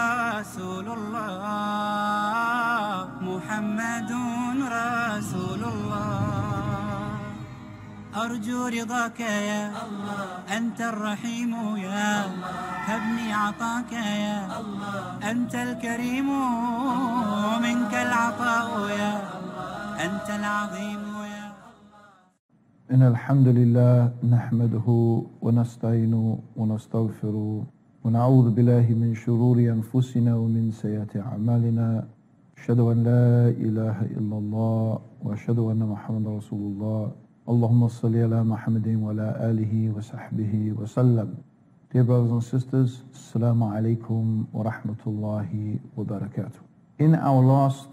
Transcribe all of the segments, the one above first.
رسول الله محمد رسول الله. أرجو رضاك يا الله أنت الرحيم يا الله هبني عطاك يا الله أنت الكريم منك العطاء يا الله أنت العظيم يا إن الحمد لله نحمده ونستعينه ونستغفره ونعوذ بالله من شرور أنفسنا ومن سيئات أعمالنا أشهد أن لا إله إلا الله وأشهد أن محمد رسول الله اللهم صل على محمد وعلى آله وصحبه وسلم Dear brothers and sisters, Assalamu alaikum wa rahmatullahi wa barakatuh. In our last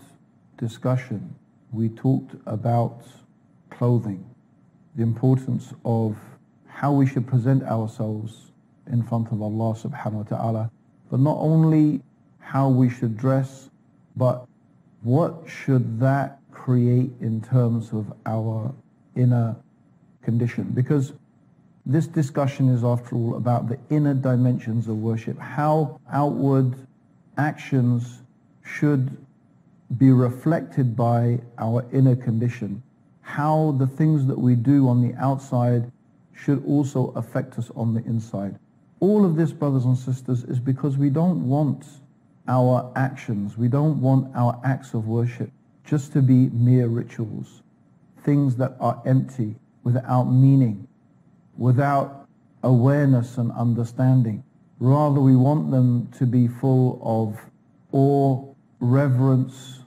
discussion, we talked about clothing, the importance of how we should present ourselves in front of Allah subhanahu wa ta'ala, but not only how we should dress, but what should that create in terms of our inner condition? Because this discussion is, after all, about the inner dimensions of worship, how outward actions should be reflected by our inner condition, how the things that we do on the outside should also affect us on the inside. All of this, brothers and sisters, is because we don't want our actions, we don't want our acts of worship just to be mere rituals, things that are empty, without meaning, without awareness and understanding. Rather, we want them to be full of awe, reverence,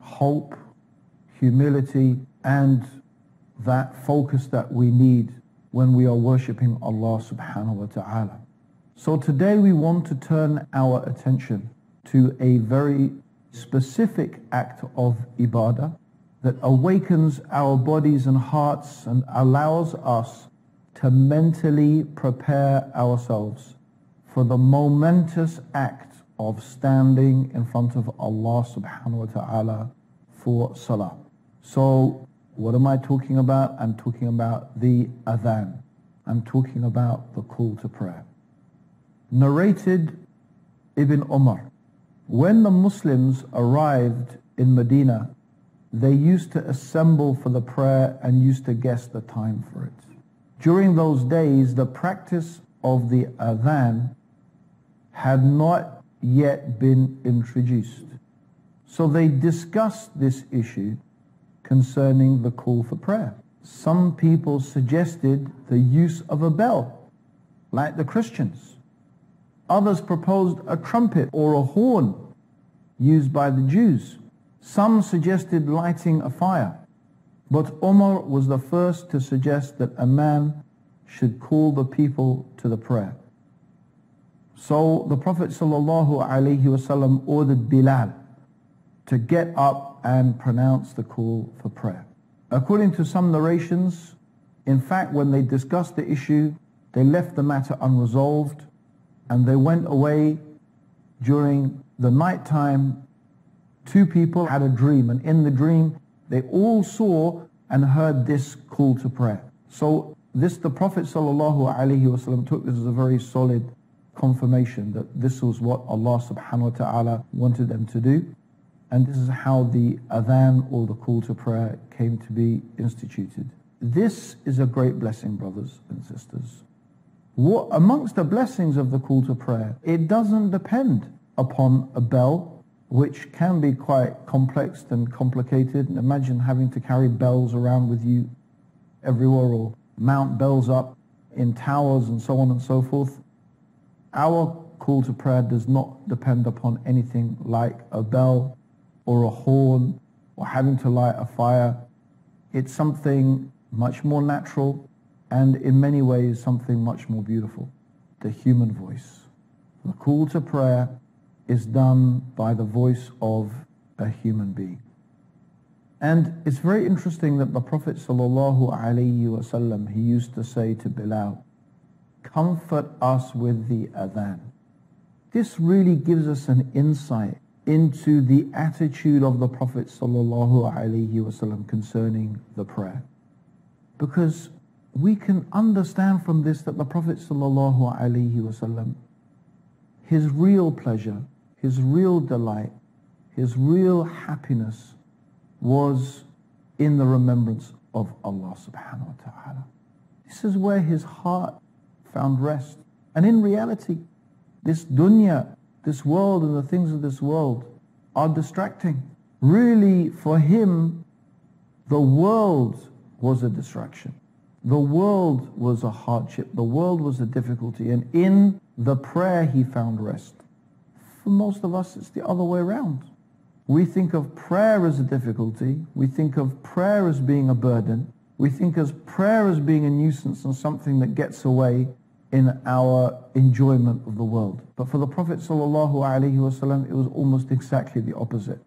hope, humility, and that focus that we need when we are worshipping Allah subhanahu wa ta'ala. So today we want to turn our attention to a very specific act of ibadah that awakens our bodies and hearts and allows us to mentally prepare ourselves for the momentous act of standing in front of Allah subhanahu wa ta'ala for salah. So what am I talking about? I'm talking about the adhan. I'm talking about the call to prayer. Narrated Ibn Umar. When the Muslims arrived in Medina, they used to assemble for the prayer and used to guess the time for it. During those days, the practice of the adhan had not yet been introduced. So they discussed this issue concerning the call for prayer. Some people suggested the use of a bell, like the Christians. Others proposed a trumpet or a horn used by the Jews. Some suggested lighting a fire. But Umar was the first to suggest that a man should call the people to the prayer. So the Prophet ﷺ ordered Bilal to get up and pronounce the call for prayer. According to some narrations, in fact, when they discussed the issue, they left the matter unresolved and they went away during the night time. Two people had a dream and in the dream they all saw and heard this call to prayer. So this, the Prophet ﷺ took this as a very solid confirmation that this was what Allah subhanahu wa ta'ala wanted them to do. And this is how the adhan or the call to prayer came to be instituted. This is a great blessing, brothers and sisters. What, amongst the blessings of the call to prayer, it doesn't depend upon a bell, which can be quite complex and complicated. Imagine having to carry bells around with you everywhere or mount bells up in towers and so on and so forth. Our call to prayer does not depend upon anything like a bell or a horn or having to light a fire. It's something much more natural and in many ways something much more beautiful, the human voice. The call to prayer is done by the voice of a human being. And it's very interesting that the Prophet ﷺ, he used to say to Bilal, comfort us with the adhan. This really gives us an insight into the attitude of the Prophet ﷺ concerning the prayer. Because we can understand from this that the Prophet ﷺ, his real pleasure, his real delight, his real happiness was in the remembrance of Allah subhanahu wa ta'ala. This is where his heart found rest. And in reality, this dunya, this world and the things of this world are distracting. Really, for him, the world was a distraction. The world was a hardship. The world was a difficulty. And in the prayer, he found rest. For most of us, it's the other way around. We think of prayer as a difficulty. We think of prayer as being a burden. We think of prayer as being a nuisance and something that gets away in our enjoyment of the world. But for the Prophet ﷺ, it was almost exactly the opposite.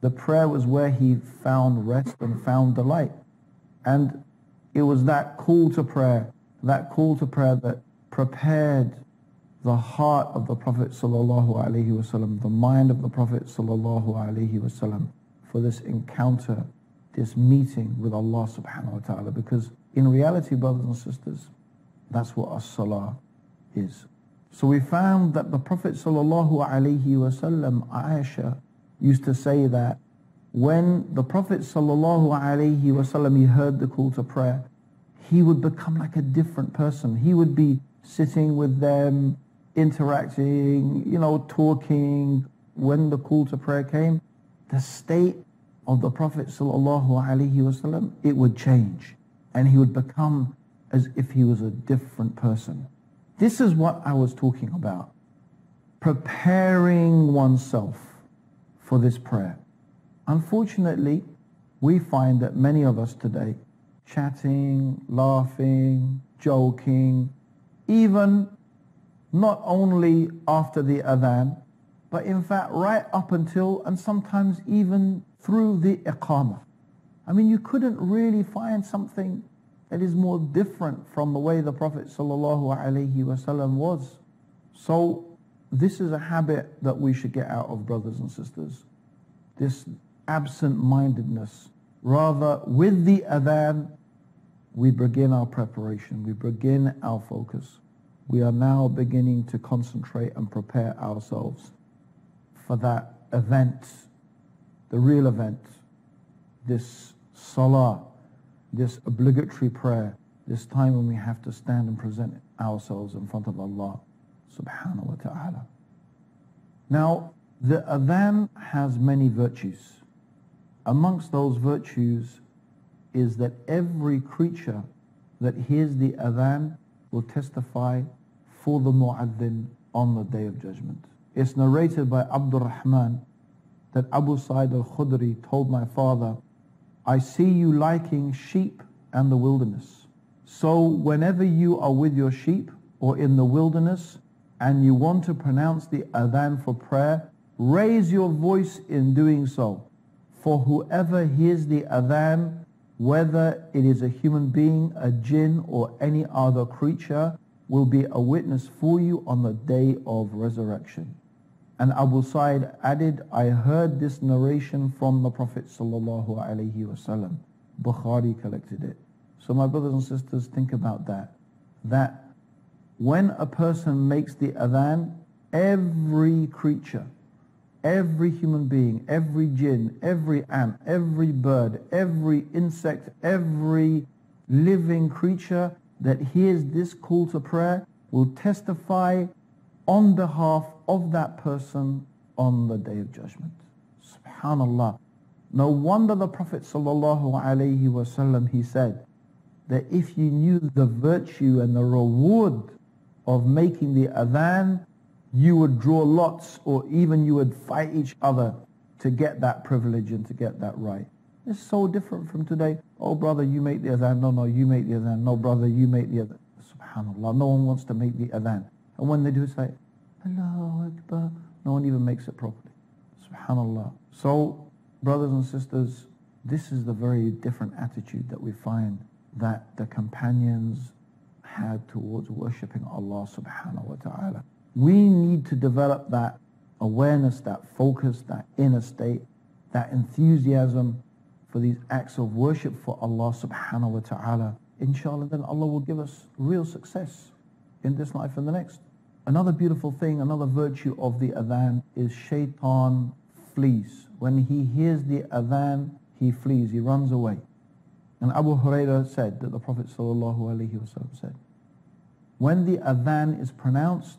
The prayer was where he found rest and found delight. And it was that call to prayer, that call to prayer that prepared the heart of the Prophet ﷺ, the mind of the Prophet ﷺ for this encounter, this meeting with Allah subhanahu wa ta'ala. Because in reality, brothers and sisters, that's what as-salah is. So we found that the Prophet wasallam, Aisha, used to say that when the Prophet wasallam he heard the call to prayer, he would become like a different person. He would be sitting with them, interacting, you know, talking. When the call to prayer came, the state of the Prophet wasallam, it would change, and he would become as if he was a different person. This is what I was talking about. Preparing oneself for this prayer. Unfortunately, we find that many of us today, chatting, laughing, joking, even not only after the adhan, but in fact right up until and sometimes even through the iqamah. I mean, you couldn't really find something that is more different from the way the Prophet ﷺ was. So this is a habit that we should get out of, brothers and sisters. This absent-mindedness. Rather, with the adhan, we begin our preparation. We begin our focus. We are now beginning to concentrate and prepare ourselves for that event, the real event, this salah, this obligatory prayer, this time when we have to stand and present ourselves in front of Allah subhanahu wa ta'ala. Now, the adhan has many virtues. Amongst those virtues is that every creature that hears the adhan will testify for the mu'adhin on the day of judgment. It's narrated by Abdul Rahman that Abu Sa'id al-Khudri told my father I see you liking sheep and the wilderness. So whenever you are with your sheep or in the wilderness and you want to pronounce the adhan for prayer, raise your voice in doing so. For whoever hears the adhan, whether it is a human being, a jinn, or any other creature, will be a witness for you on the day of resurrection. And Abu Sa'id added, I heard this narration from the Prophet sallallahu alaihi wasallam. Bukhari collected it. So my brothers and sisters, think about that. That when a person makes the adhan, every creature, every human being, every jinn, every ant, every bird, every insect, every living creature that hears this call to prayer will testify on behalf of that person on the day of judgment. Subhanallah. No wonder the Prophet sallallahu he said that if you knew the virtue and the reward of making the adhan, you would draw lots or even you would fight each other to get that privilege and to get that right. It's so different from today. Oh brother, you make the adhan. No, no, you make the adhan. No brother, you make the adhan. Subhanallah. No one wants to make the adhan. And when they do, say, Allahu Akbar. No one even makes it properly. Subhanallah. So, brothers and sisters, this is the very different attitude that we find that the companions had towards worshipping Allah subhanahu wa ta'ala. We need to develop that awareness, that focus, that inner state, that enthusiasm for these acts of worship for Allah subhanahu wa ta'ala. Inshallah, then Allah will give us real success in this life and the next. Another beautiful thing, another virtue of the adhan is shaitan flees. When he hears the adhan, he flees, he runs away. And Abu Huraira said that the Prophet ﷺ said, when the adhan is pronounced,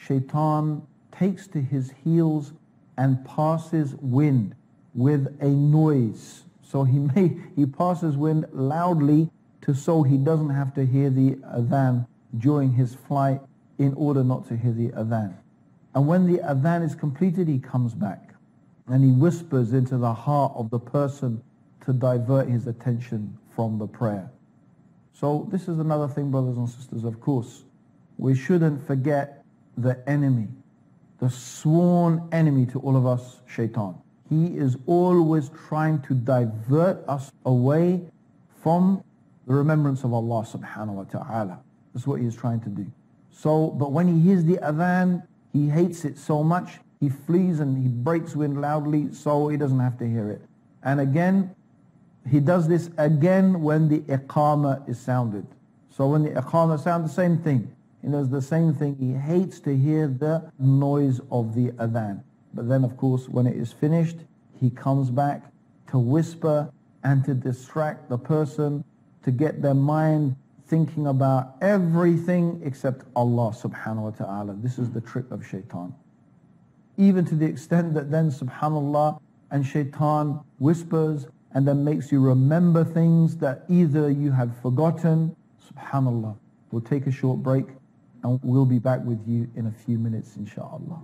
shaitan takes to his heels and passes wind with a noise. So he may he passes wind loudly to so he doesn't have to hear the adhan during his flight in order not to hear the adhan. And when the adhan is completed, he comes back and he whispers into the heart of the person to divert his attention from the prayer. So this is another thing, brothers and sisters, of course. We shouldn't forget the enemy, the sworn enemy to all of us, shaitan. He is always trying to divert us away from the remembrance of Allah subhanahu wa ta'ala. That's what he is trying to do. So, but when he hears the adhan, he hates it so much, he flees and he breaks wind loudly so he doesn't have to hear it. And again, he does this again when the iqamah is sounded. So when the iqamah sounds, the same thing. He does the same thing. He hates to hear the noise of the adhan. But then, of course, when it is finished, he comes back to whisper and to distract the person, to get their mind thinking about everything except Allah subhanahu wa ta'ala. This is the trick of shaitan. Even to the extent that then subhanallah and shaitan whispers and then makes you remember things that either you have forgotten. Subhanallah. We'll take a short break and we'll be back with you in a few minutes inshallah.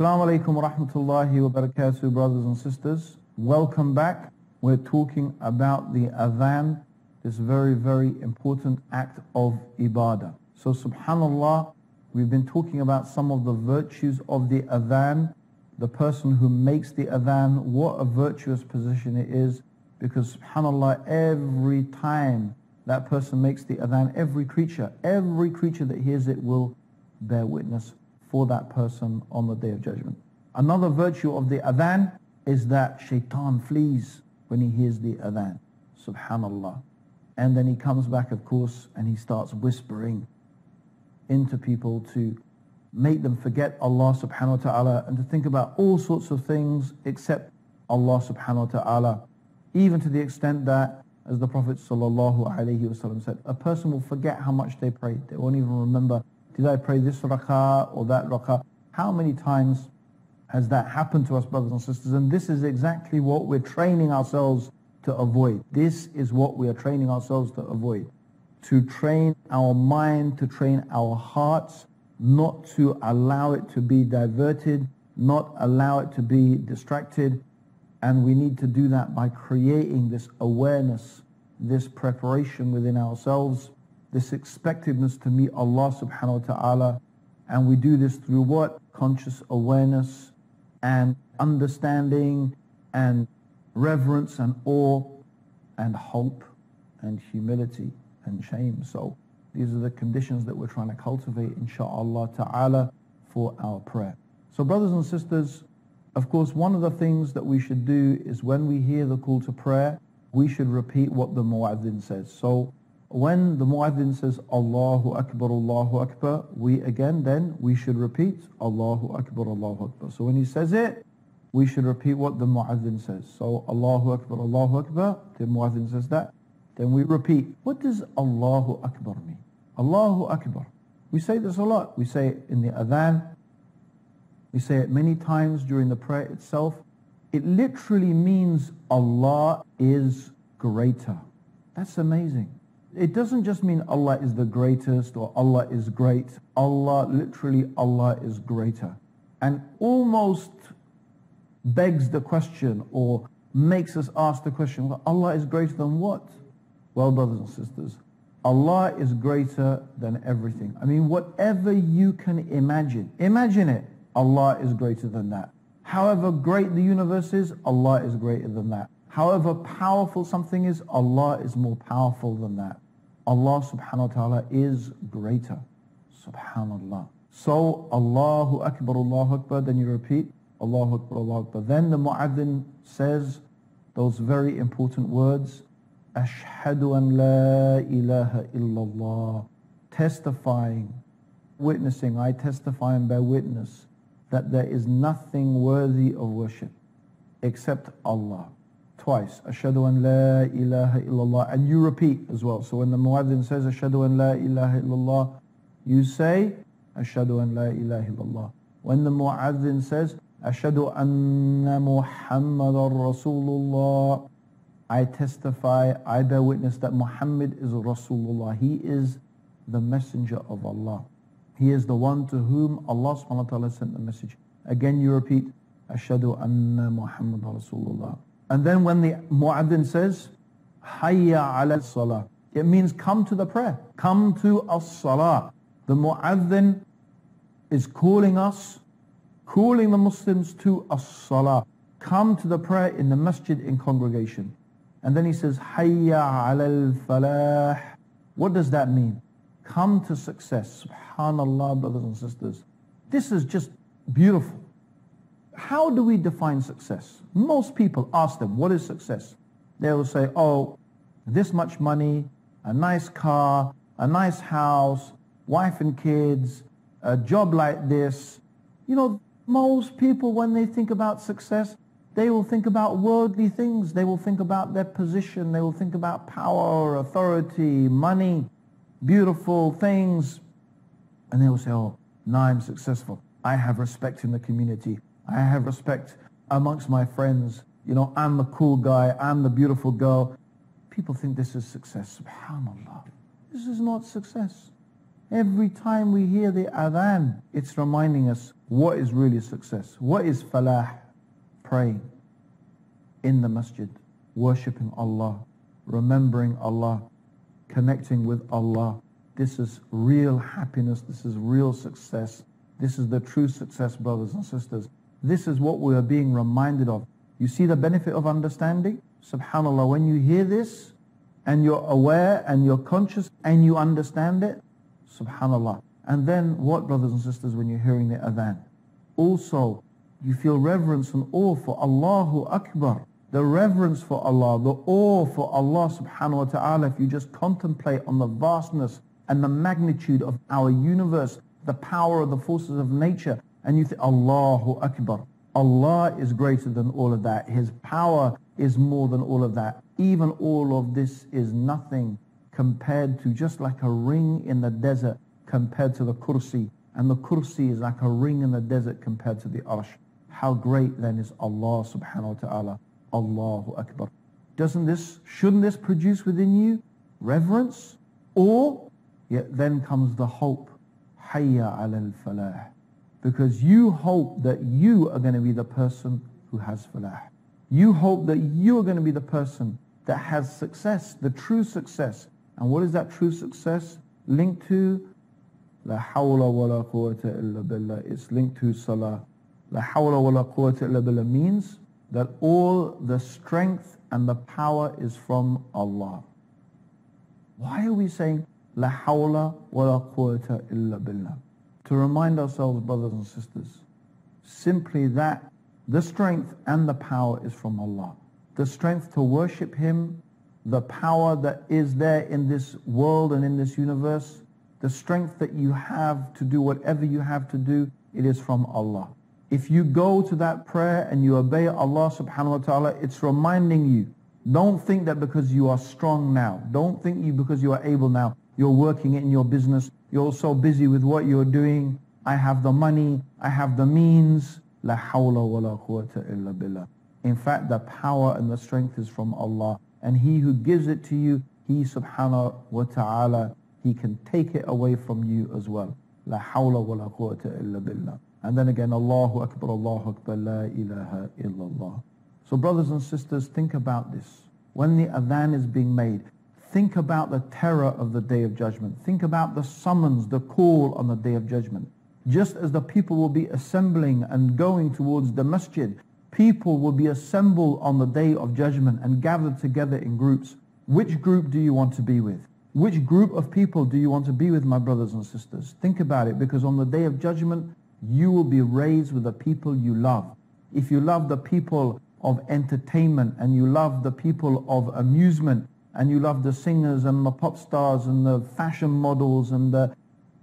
Assalamu alaikum wa rahmatullahi wa barakatuh, brothers and sisters. Welcome back. We're talking about the adhan, this very, very important act of ibadah. So subhanallah, we've been talking about some of the virtues of the adhan, the person who makes the adhan, what a virtuous position it is, because subhanallah, every time that person makes the adhan, every creature, every creature that hears it will bear witness for that person on the day of judgment. Another virtue of the adhan is that shaitan flees when he hears the adhan. Subhanallah. And then he comes back, of course, and he starts whispering into people to make them forget Allah subhanahu wa ta'ala and to think about all sorts of things except Allah subhanahu wa ta'ala. Even to the extent that, as the Prophet sallallahu alayhi wasallam said, a person will forget how much they prayed. They won't even remember did I pray this rak'ah or that rak'ah? How many times has that happened to us, brothers and sisters? And this is exactly what we're training ourselves to avoid. This is what we are training ourselves to avoid. To train our mind, to train our hearts, not to allow it to be diverted, not allow it to be distracted. And we need to do that by creating this awareness, this preparation within ourselves this expectedness to meet Allah subhanahu wa ta'ala. And we do this through what? Conscious awareness and understanding and reverence and awe and hope and humility and shame. So these are the conditions that we're trying to cultivate, inshaAllah ta'ala, for our prayer. So brothers and sisters, of course, one of the things that we should do is when we hear the call to prayer, we should repeat what the mu'adhin says. So when the muaddin says Allahu Akbar, Allahu Akbar, we again then we should repeat Allahu Akbar, Allahu Akbar. So when he says it, we should repeat what the muaddin says. So Allahu Akbar, Allahu Akbar, the muaddin says that. Then we repeat. What does Allahu Akbar mean? Allahu Akbar. We say this a lot. We say it in the adhan. We say it many times during the prayer itself. It literally means Allah is greater. That's amazing. It doesn't just mean Allah is the greatest or Allah is great. Allah, literally Allah is greater. And almost begs the question or makes us ask the question, well, Allah is greater than what? Well, brothers and sisters, Allah is greater than everything. I mean, whatever you can imagine, imagine it, Allah is greater than that. However great the universe is, Allah is greater than that. However powerful something is, Allah is more powerful than that. Allah subhanahu wa ta'ala is greater. Subhanallah. So Allahu Akbar, Allahu Akbar, then you repeat Allahu Akbar, Allahu Akbar. Then the mu'adhin says those very important words, Ashhadu an la ilaha illallah, testifying, witnessing, I testify and bear witness that there is nothing worthy of worship except Allah. Twice, Ashhadu an la ilaha illallah, and you repeat as well. So when the muaddin says Ashhadu an la ilaha illallah, you say Ashhadu an la ilaha illallah. When the muaddin says Ashhadu anna Muhammadan Rasulullah, I testify, I bear witness that Muhammad is Rasulullah. He is the messenger of Allah. He is the one to whom Allah subhanahu wa ta'ala sent the message. Again you repeat, Ashadu anna Muhammad Rasulullah. And then when the mu'adhin says, Hayya ala salah, it means come to the prayer. Come to as-salah. The mu'adhin is calling us, calling the Muslims to as-salah. Come to the prayer in the masjid in congregation. And then he says, Hayya ala al-falah. What does that mean? Come to success. SubhanAllah, brothers and sisters. This is just beautiful. How do we define success? Most people ask them, what is success? They will say, oh, this much money, a nice car, a nice house, wife and kids, a job like this. You know, most people, when they think about success, they will think about worldly things. They will think about their position. They will think about power, authority, money, beautiful things, and they will say, oh, now I'm successful. I have respect in the community. I have respect amongst my friends. You know, I'm the cool guy. I'm the beautiful girl. People think this is success. SubhanAllah. This is not success. Every time we hear the adhan, it's reminding us what is really success. What is falah? Praying in the masjid, worshipping Allah, remembering Allah, connecting with Allah, this is real happiness. This is real success. This is the true success, brothers and sisters. This is what we are being reminded of. You see the benefit of understanding? Subhanallah, when you hear this and you're aware and you're conscious and you understand it, subhanallah. And then what, brothers and sisters, when you're hearing the adhan? Also, you feel reverence and awe for Allahu Akbar. The reverence for Allah, the awe for Allah subhanahu wa ta'ala, if you just contemplate on the vastness and the magnitude of our universe, the power of the forces of nature, and you think, Allahu Akbar. Allah is greater than all of that. His power is more than all of that. Even all of this is nothing compared to just like a ring in the desert compared to the kursi. And the kursi is like a ring in the desert compared to the arsh. How great then is Allah subhanahu wa ta'ala. Allahu Akbar. Doesn't this, shouldn't this produce within you reverence? Or Yet then comes the hope, Hayya al falah. Because you hope that you are going to be the person who has falah. You hope that you are going to be the person that has success, the true success. And what is that true success linked to? La hawla wa la quwwata illa billah. It's linked to salah. La hawla wa la quwwata illa billah means that all the strength and the power is from Allah. Why are we saying La hawla wa la quwwata illa billah. To remind ourselves, brothers and sisters, simply that the strength and the power is from Allah. The strength to worship Him, the power that is there in this world and in this universe, the strength that you have to do whatever you have to do, it is from Allah. If you go to that prayer and you obey Allah subhanahu wa ta'ala, it's reminding you, don't think that because you are strong now, don't think you because you are able now, you're working in your business. You're so busy with what you're doing. I have the money. I have the means. La hawla wa la quwwata illa billah. In fact, the power and the strength is from Allah. And He who gives it to you, He subhanahu wa ta'ala, He can take it away from you as well. La hawla wa la quwwata illa billah. And then again, Allahu Akbar, Allahu Akbar, La ilaha illallah. So brothers and sisters, think about this. When the adhan is being made, Think about the terror of the day of judgment. Think about the summons, the call on the day of judgment. Just as the people will be assembling and going towards the masjid, people will be assembled on the day of judgment and gathered together in groups. Which group do you want to be with? Which group of people do you want to be with, my brothers and sisters? Think about it, because on the day of judgment, you will be raised with the people you love. If you love the people of entertainment and you love the people of amusement and you love the singers and the pop stars and the fashion models and the,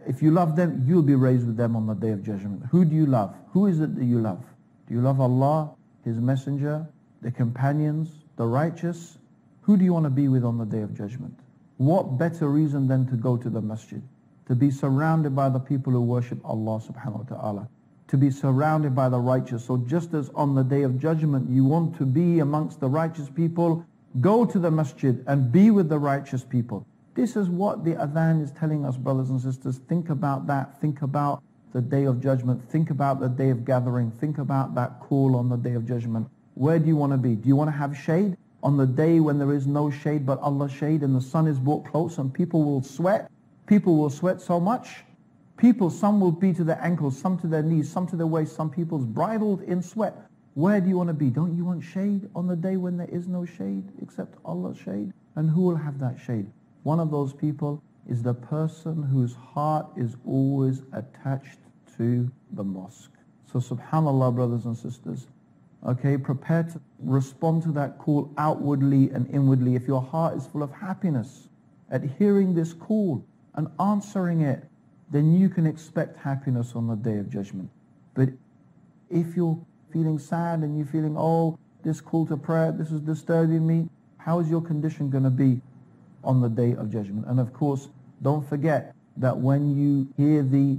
if you love them, you'll be raised with them on the day of judgment. Who do you love? Who is it that you love? Do you love Allah, His Messenger, the companions, the righteous? Who do you want to be with on the day of judgment? What better reason than to go to the masjid? To be surrounded by the people who worship Allah subhanahu wa ta'ala to be surrounded by the righteous. So just as on the day of judgment you want to be amongst the righteous people, go to the masjid and be with the righteous people. This is what the adhan is telling us, brothers and sisters. Think about that. Think about the day of judgment. Think about the day of gathering. Think about that call on the day of judgment. Where do you want to be? Do you want to have shade on the day when there is no shade but Allah's shade and the sun is brought close and people will sweat? People will sweat so much People, some will be to their ankles, some to their knees, some to their waist, some people's bridled in sweat. Where do you want to be? Don't you want shade on the day when there is no shade except Allah's shade? And who will have that shade? One of those people is the person whose heart is always attached to the mosque. So subhanAllah, brothers and sisters, okay, prepare to respond to that call outwardly and inwardly. If your heart is full of happiness at hearing this call and answering it, then you can expect happiness on the day of judgment. But if you're feeling sad and you're feeling, oh, this call to prayer, this is disturbing me, how is your condition going to be on the day of judgment? And of course, don't forget that when you hear the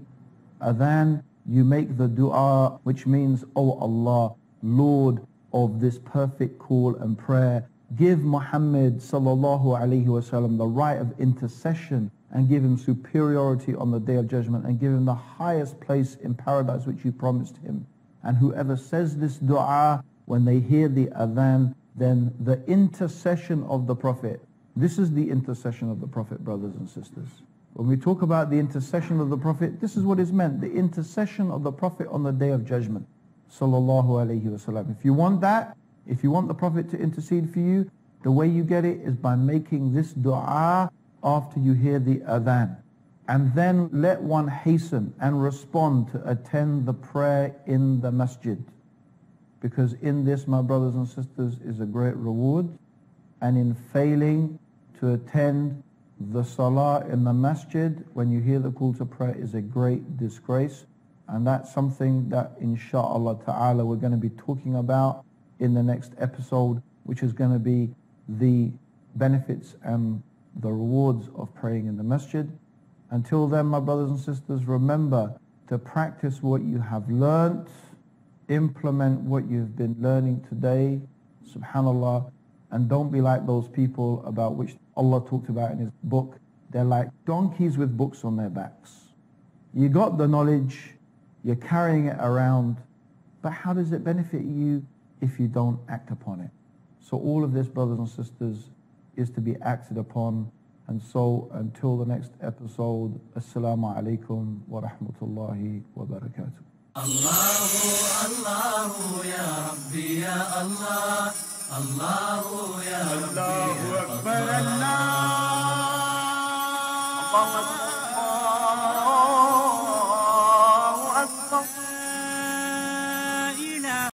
adhan, you make the dua, which means, oh Allah, Lord of this perfect call and prayer, give Muhammad sallallahu alayhi wasallam the right of intercession and give him superiority on the day of judgment and give him the highest place in paradise which you promised him. And whoever says this dua when they hear the adhan, then the intercession of the Prophet, this is the intercession of the Prophet, brothers and sisters. When we talk about the intercession of the Prophet, this is what is meant, the intercession of the Prophet on the day of judgment. Sallallahu alayhi wasallam. If you want that, if you want the Prophet to intercede for you, the way you get it is by making this dua after you hear the adhan. And then let one hasten and respond to attend the prayer in the masjid. Because in this, my brothers and sisters, is a great reward. And in failing to attend the salah in the masjid, when you hear the call to prayer, is a great disgrace. And that's something that, insha'Allah ta'ala, we're going to be talking about in the next episode, which is going to be the benefits and the rewards of praying in the masjid. Until then, my brothers and sisters, remember to practice what you have learnt, implement what you've been learning today, subhanallah, and don't be like those people about which Allah talked about in his book. They're like donkeys with books on their backs. You got the knowledge, you're carrying it around, but how does it benefit you if you don't act upon it? So all of this, brothers and sisters, is to be acted upon. And so until the next episode, Assalamu alaikum wa rahmatullahi wa barakatuh. الله الله يا ربي يا الله الله يا ربي الله أكبر الله الله أكبر